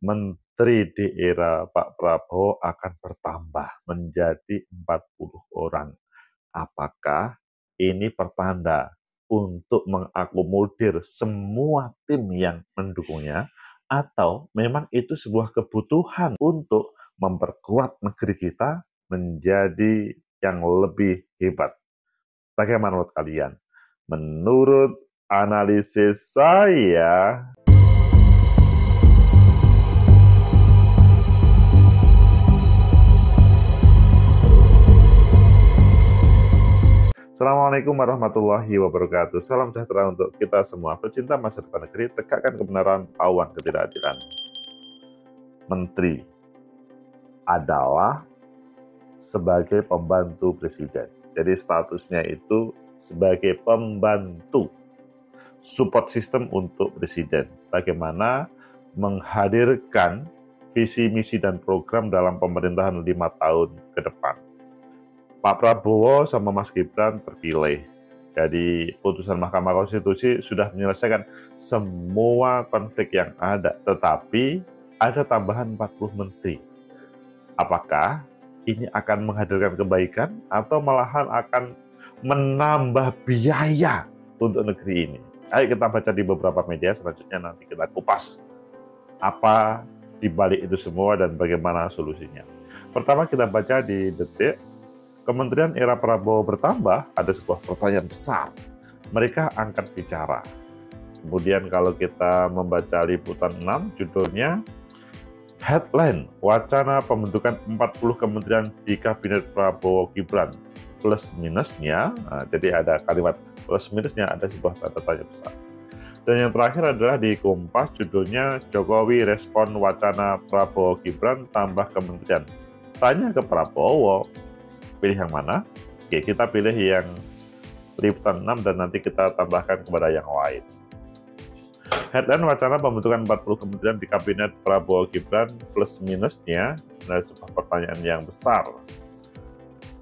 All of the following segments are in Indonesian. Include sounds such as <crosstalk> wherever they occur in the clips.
menteri di era Pak Prabowo akan bertambah menjadi 40 orang. Apakah ini pertanda untuk mengakomodir semua tim yang mendukungnya atau memang itu sebuah kebutuhan untuk memperkuat negeri kita menjadi yang lebih hebat. Bagaimana menurut kalian? Menurut analisis saya, Assalamualaikum warahmatullahi wabarakatuh. Salam sejahtera untuk kita semua. Pecinta masa depan negeri, tegakkan kebenaran, lawan ketidakadilan. Menteri adalah sebagai pembantu presiden. Jadi statusnya itu sebagai pembantu support system untuk presiden. Bagaimana menghadirkan visi, misi, dan program dalam pemerintahan lima tahun ke depan Pak Prabowo sama Mas Gibran terpilih. Jadi putusan Mahkamah Konstitusi sudah menyelesaikan semua konflik yang ada, tetapi ada tambahan 40 menteri. Apakah ini akan menghadirkan kebaikan atau malahan akan menambah biaya untuk negeri ini? Ayo kita baca di beberapa media, selanjutnya nanti kita kupas apa di balik itu semua dan bagaimana solusinya. Pertama kita baca di detik Kementerian era Prabowo bertambah, ada sebuah pertanyaan besar. Mereka angkat bicara. Kemudian kalau kita membaca liputan 6, judulnya Headline, Wacana Pembentukan 40 Kementerian di Kabinet Prabowo Gibran. Plus minusnya, nah, jadi ada kalimat plus minusnya, ada sebuah tanda tanya besar. Dan yang terakhir adalah di Kompas, judulnya Jokowi Respon Wacana Prabowo Gibran Tambah Kementerian. Tanya ke Prabowo, pilih yang mana? Oke, kita pilih yang liputan 6 dan nanti kita tambahkan kepada yang lain. Headline wacana pembentukan 40 kementerian di Kabinet Prabowo Gibran plus minusnya adalah sebuah pertanyaan yang besar.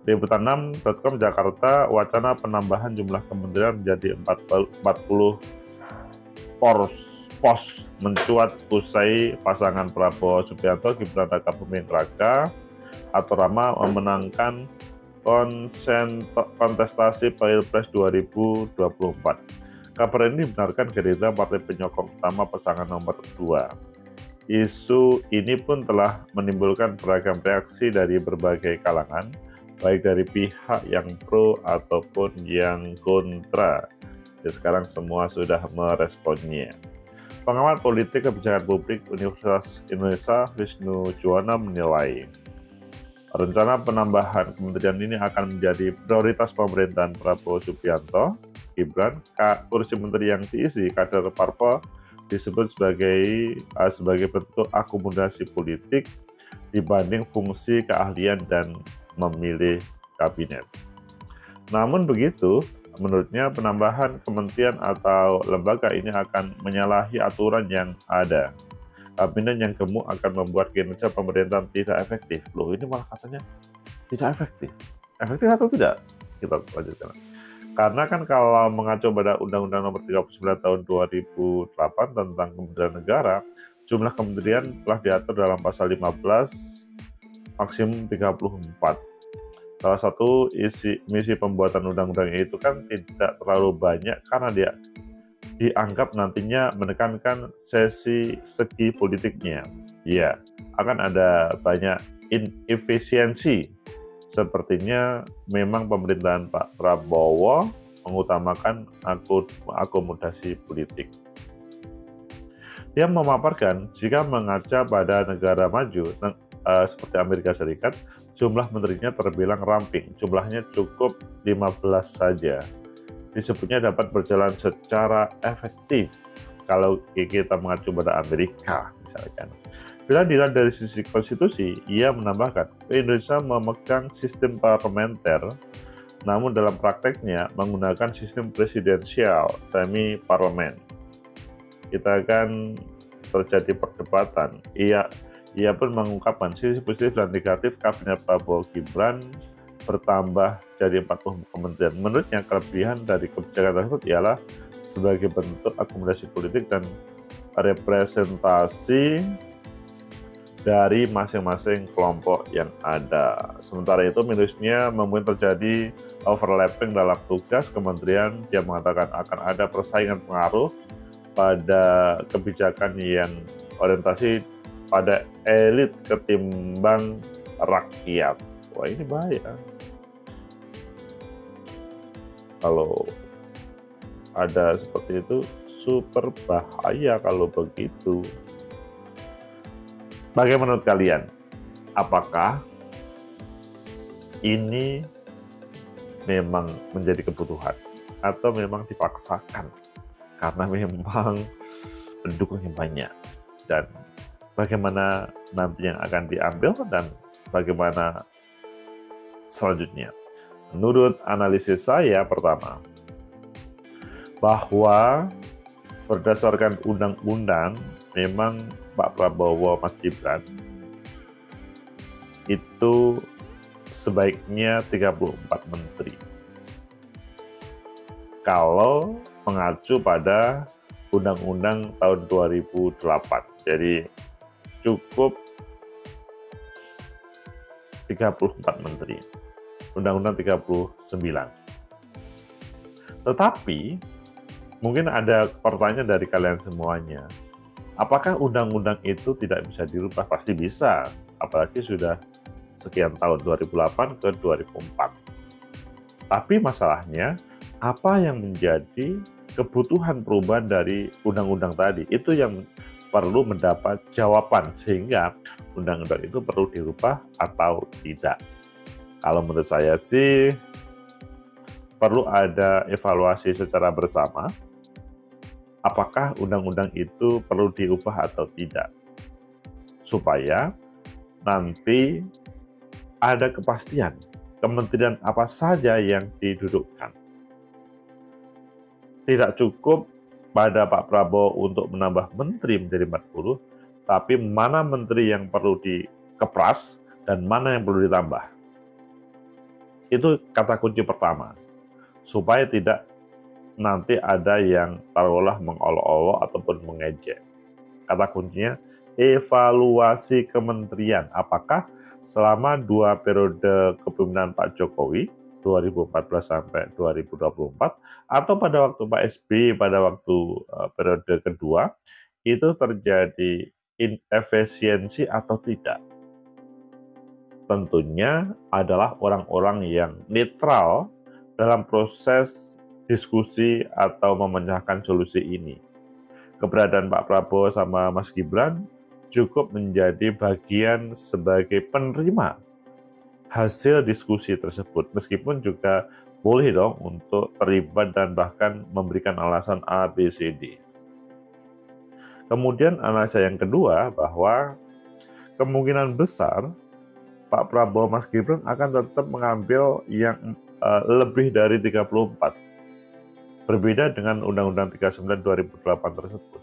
Liputan 6.com Jakarta, wacana penambahan jumlah kementerian menjadi 40 pos, pos mencuat usai pasangan Prabowo Subianto Gibran Raka Buming Raka atau Rama memenangkan kontestasi Pilpres 2024. Kabar ini dibenarkan Gerindra partai penyokong utama pasangan nomor 2. Isu ini pun telah menimbulkan beragam reaksi dari berbagai kalangan, baik dari pihak yang pro ataupun yang kontra. Ya, sekarang semua sudah meresponnya. Pengamat politik kebijakan publik Universitas Indonesia Wisnu Juwana menilai Rencana penambahan kementerian ini akan menjadi prioritas pemerintahan Prabowo Subianto. Gibran, kursi menteri yang diisi kader parpol disebut sebagai uh, sebagai bentuk akomodasi politik dibanding fungsi keahlian dan memilih kabinet. Namun begitu, menurutnya penambahan kementerian atau lembaga ini akan menyalahi aturan yang ada kabinet yang gemuk akan membuat kinerja pemerintahan tidak efektif. Loh, ini malah katanya tidak efektif. Efektif atau tidak? Kita lanjutkan. Karena kan kalau mengacu pada Undang-Undang Nomor 39 Tahun 2008 tentang Kementerian Negara, jumlah kementerian telah diatur dalam pasal 15 maksimum 34. Salah satu isi misi pembuatan undang-undang itu kan tidak terlalu banyak karena dia dianggap nantinya menekankan sesi segi politiknya. Ya, akan ada banyak inefisiensi. Sepertinya memang pemerintahan Pak Prabowo mengutamakan akomodasi politik. Dia memaparkan jika mengaca pada negara maju uh, seperti Amerika Serikat, jumlah menterinya terbilang ramping. Jumlahnya cukup 15 saja disebutnya dapat berjalan secara efektif kalau kita mengacu pada Amerika misalkan. Bila dilihat dari sisi konstitusi, ia menambahkan Indonesia memegang sistem parlementer namun dalam prakteknya menggunakan sistem presidensial semi parlemen. Kita akan terjadi perdebatan. Ia ia pun mengungkapkan sisi positif dan negatif kabinet Prabowo Gibran bertambah jadi 40 kementerian. Menurutnya kelebihan dari kebijakan tersebut ialah sebagai bentuk akomodasi politik dan representasi dari masing-masing kelompok yang ada. Sementara itu minusnya mungkin terjadi overlapping dalam tugas kementerian yang mengatakan akan ada persaingan pengaruh pada kebijakan yang orientasi pada elit ketimbang rakyat. Wah ini bahaya. Kalau ada seperti itu super bahaya kalau begitu. Bagaimana menurut kalian? Apakah ini memang menjadi kebutuhan atau memang dipaksakan karena memang <laughs> pendukungnya banyak dan bagaimana nanti yang akan diambil dan bagaimana selanjutnya. Menurut analisis saya pertama, bahwa berdasarkan undang-undang memang Pak Prabowo Mas Gibran itu sebaiknya 34 menteri. Kalau mengacu pada Undang-Undang tahun 2008. Jadi cukup 34 menteri. Undang-Undang 39. Tetapi mungkin ada pertanyaan dari kalian semuanya Apakah undang-undang itu tidak bisa dirubah? Pasti bisa, apalagi sudah sekian tahun 2008 ke 2004. Tapi masalahnya, apa yang menjadi kebutuhan perubahan dari undang-undang tadi? Itu yang perlu mendapat jawaban sehingga undang-undang itu perlu dirubah atau tidak. Kalau menurut saya sih perlu ada evaluasi secara bersama apakah undang-undang itu perlu diubah atau tidak. Supaya nanti ada kepastian kementerian apa saja yang didudukkan. Tidak cukup pada Pak Prabowo untuk menambah menteri menjadi 40, tapi mana menteri yang perlu dikepras dan mana yang perlu ditambah. Itu kata kunci pertama. Supaya tidak nanti ada yang taruhlah mengolok-olok ataupun mengejek. Kata kuncinya evaluasi kementerian. Apakah selama dua periode kepemimpinan Pak Jokowi 2014 sampai 2024 atau pada waktu Pak SBY pada waktu uh, periode kedua itu terjadi inefisiensi atau tidak. Tentunya adalah orang-orang yang netral dalam proses diskusi atau memecahkan solusi ini. Keberadaan Pak Prabowo sama Mas Gibran cukup menjadi bagian sebagai penerima hasil diskusi tersebut, meskipun juga boleh dong untuk terlibat dan bahkan memberikan alasan A, B, C, D. Kemudian analisa yang kedua bahwa kemungkinan besar Pak Prabowo Mas Gibran akan tetap mengambil yang uh, lebih dari 34 Berbeda dengan Undang-Undang 39 2008 tersebut.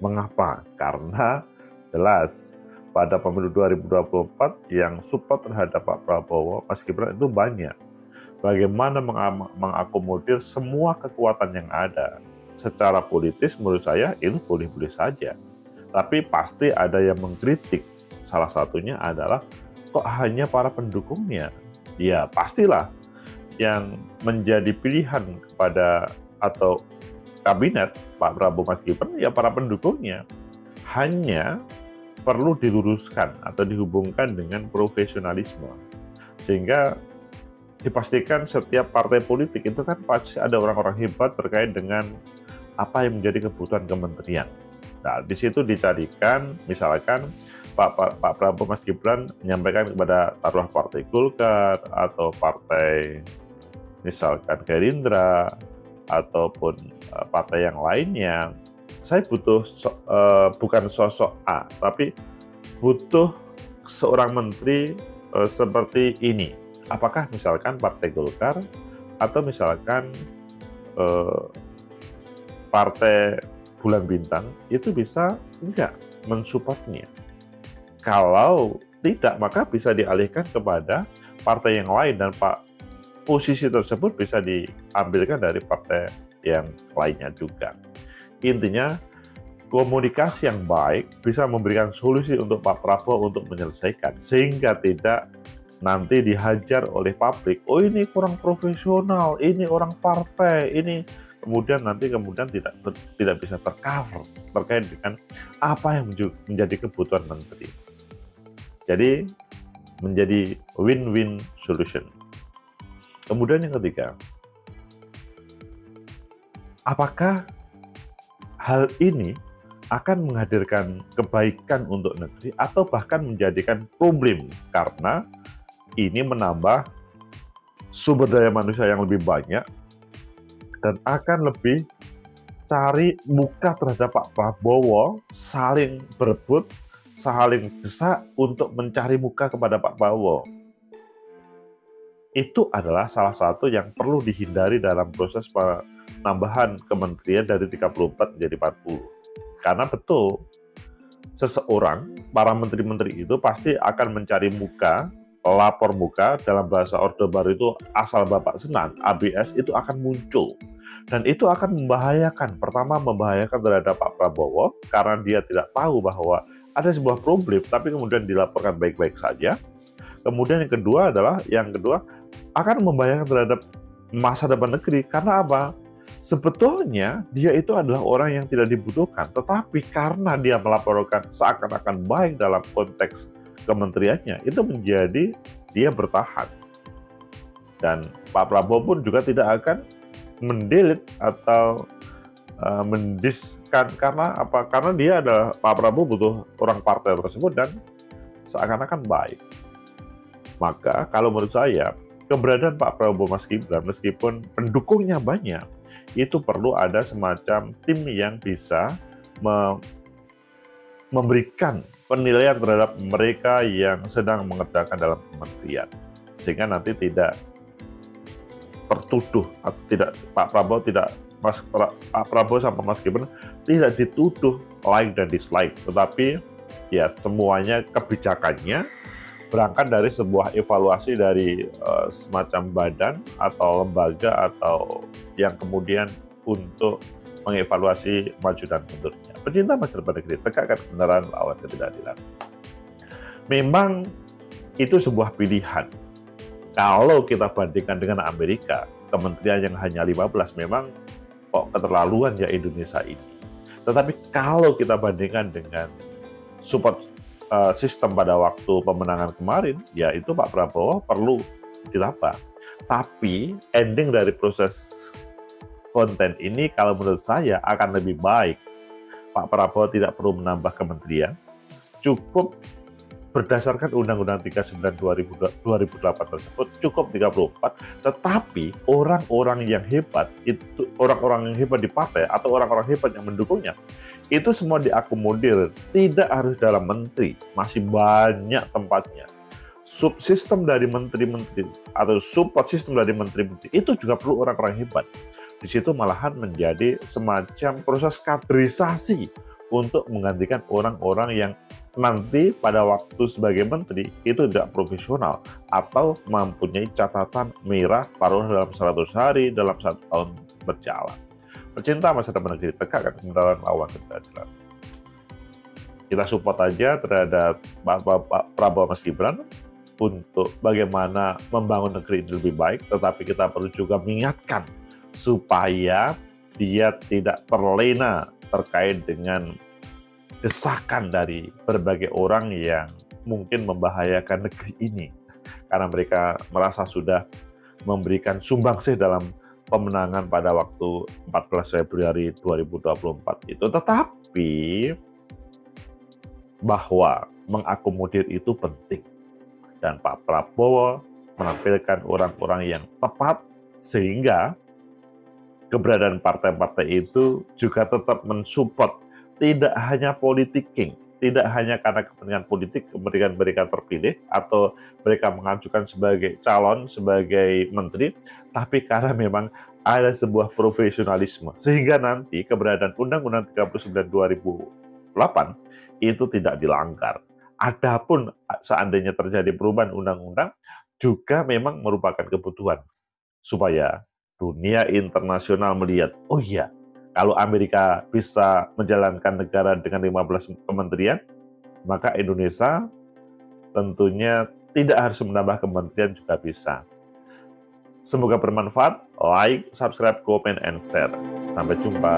Mengapa? Karena jelas pada pemilu 2024 yang support terhadap Pak Prabowo, Mas Gibran itu banyak. Bagaimana mengakomodir semua kekuatan yang ada. Secara politis menurut saya itu boleh-boleh saja. Tapi pasti ada yang mengkritik. Salah satunya adalah kok hanya para pendukungnya? Ya pastilah yang menjadi pilihan kepada atau kabinet Pak Prabowo Mas Gibran ya para pendukungnya hanya perlu diluruskan atau dihubungkan dengan profesionalisme sehingga dipastikan setiap partai politik itu kan pasti ada orang-orang hebat terkait dengan apa yang menjadi kebutuhan kementerian. Nah, di situ dicarikan misalkan Pak, Pak, Pak Prabowo Mas Gibran menyampaikan kepada taruh partai Golkar atau partai misalkan Gerindra ataupun uh, partai yang lainnya, saya butuh so, uh, bukan sosok A, tapi butuh seorang menteri uh, seperti ini. Apakah misalkan Partai Golkar atau misalkan uh, Partai Bulan Bintang itu bisa enggak mensupportnya. Kalau tidak, maka bisa dialihkan kepada partai yang lain dan Pak posisi tersebut bisa diambilkan dari partai yang lainnya juga. Intinya komunikasi yang baik bisa memberikan solusi untuk Pak Prabowo untuk menyelesaikan sehingga tidak nanti dihajar oleh publik oh ini kurang profesional ini orang partai ini kemudian nanti kemudian tidak tidak bisa tercover terkait dengan apa yang menjadi kebutuhan menteri jadi menjadi win-win solution. Kemudian yang ketiga apakah hal ini akan menghadirkan kebaikan untuk negeri atau bahkan menjadikan problem? Karena ini menambah sumber daya manusia yang lebih banyak dan akan lebih cari muka terhadap Pak Prabowo, saling berebut, saling desak untuk mencari muka kepada Pak Prabowo. Itu adalah salah satu yang perlu dihindari dalam proses penambahan kementerian dari 34 menjadi 40 karena betul, seseorang, para menteri-menteri itu pasti akan mencari muka, lapor muka, dalam bahasa Orde Baru itu asal Bapak senang, ABS itu akan muncul. Dan itu akan membahayakan, pertama membahayakan terhadap Pak Prabowo, karena dia tidak tahu bahwa ada sebuah problem, tapi kemudian dilaporkan baik-baik saja. Kemudian yang kedua adalah, yang kedua, akan membahayakan terhadap masa depan negeri. Karena apa? sebetulnya dia itu adalah orang yang tidak dibutuhkan, tetapi karena dia melaporkan seakan-akan baik dalam konteks kementeriannya, itu menjadi dia bertahan. Dan Pak Prabowo pun juga tidak akan mendelit atau uh, mendiskan karena apa? Karena dia adalah Pak Prabowo butuh orang partai tersebut dan seakan-akan baik. Maka kalau menurut saya keberadaan Pak Prabowo Mas Gibran meskipun pendukungnya banyak, itu perlu ada semacam tim yang bisa me memberikan penilaian terhadap mereka yang sedang mengerjakan dalam kementerian sehingga nanti tidak tertuduh atau tidak Pak Prabowo tidak Mas Pak Prabowo sama Mas Gibran tidak dituduh like dan dislike tetapi ya semuanya kebijakannya berangkat dari sebuah evaluasi dari uh, semacam badan atau lembaga atau yang kemudian untuk mengevaluasi maju dan mundurnya. Pecinta masa depan negeri, tegakkan kebenaran lawan ketidakadilan. Memang itu sebuah pilihan. Kalau kita bandingkan dengan Amerika, kementerian yang hanya 15 memang kok keterlaluan ya Indonesia ini. Tetapi kalau kita bandingkan dengan support uh, sistem pada waktu pemenangan kemarin, ya itu Pak Prabowo perlu ditambah. Tapi ending dari proses konten ini kalau menurut saya akan lebih baik. Pak Prabowo tidak perlu menambah kementerian, cukup berdasarkan Undang-Undang 39 2008 tersebut cukup 34, tetapi orang-orang yang hebat itu orang-orang yang hebat di partai atau orang-orang hebat yang mendukungnya itu semua diakomodir, tidak harus dalam menteri, masih banyak tempatnya. Subsistem dari menteri-menteri atau support sistem dari menteri-menteri itu juga perlu orang-orang hebat. Di situ malahan menjadi semacam proses kaderisasi untuk menggantikan orang-orang yang nanti pada waktu sebagai menteri itu tidak profesional atau mempunyai catatan merah taruh dalam 100 hari dalam satu tahun berjalan. Pecinta masa depan negeri tegakkan kebenaran lawan ketidakadilan. Kita support aja terhadap Pak Prabowo Mas Gibran untuk bagaimana membangun negeri ini lebih baik, tetapi kita perlu juga mengingatkan supaya dia tidak terlena terkait dengan desakan dari berbagai orang yang mungkin membahayakan negeri ini. Karena mereka merasa sudah memberikan sumbangsih dalam pemenangan pada waktu 14 Februari 2024 itu. Tetapi bahwa mengakomodir itu penting. Dan Pak Prabowo menampilkan orang-orang yang tepat sehingga keberadaan partai-partai itu juga tetap mensupport tidak hanya politicking, tidak hanya karena kepentingan politik kemudian mereka terpilih atau mereka mengajukan sebagai calon sebagai menteri, tapi karena memang ada sebuah profesionalisme sehingga nanti keberadaan Undang-Undang 39 2008 itu tidak dilanggar. Adapun seandainya terjadi perubahan undang-undang juga memang merupakan kebutuhan supaya dunia internasional melihat, oh iya, Kalau Amerika bisa menjalankan negara dengan 15 kementerian, maka Indonesia tentunya tidak harus menambah kementerian juga bisa. Semoga bermanfaat. Like, subscribe, comment, and share. Sampai jumpa.